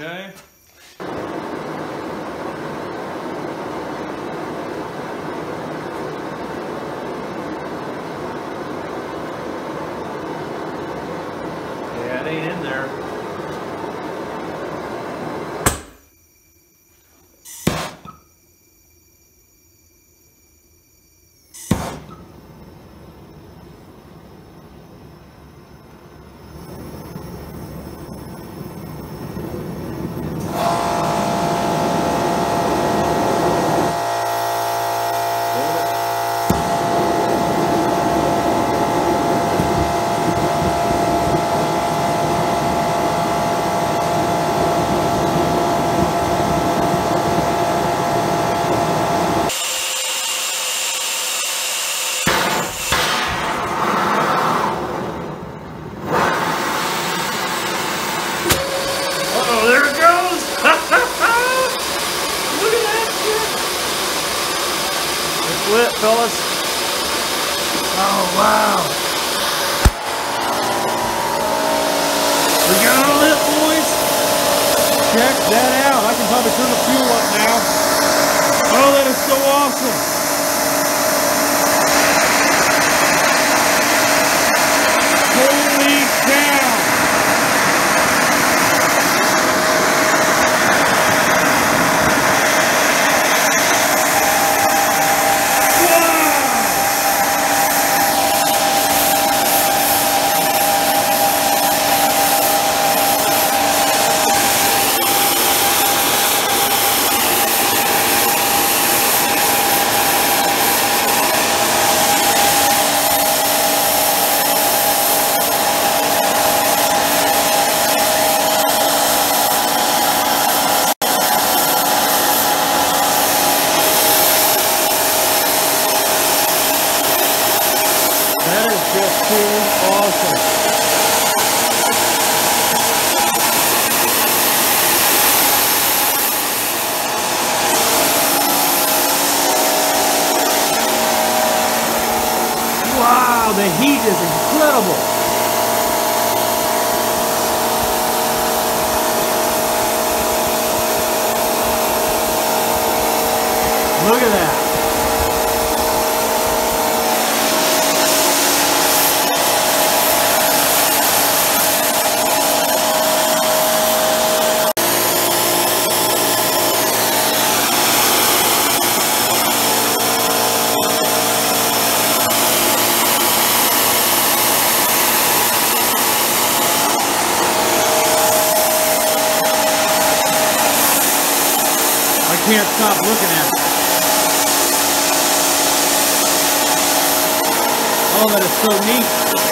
Okay. Fellas. Oh, wow. We got it lit, boys. Check that out. I can probably turn the fuel up now. Oh, that is so awesome. Holy cow! Wow! That awesome. Wow, the heat is incredible. Look at that. Can't stop looking at it. Oh, that is so neat.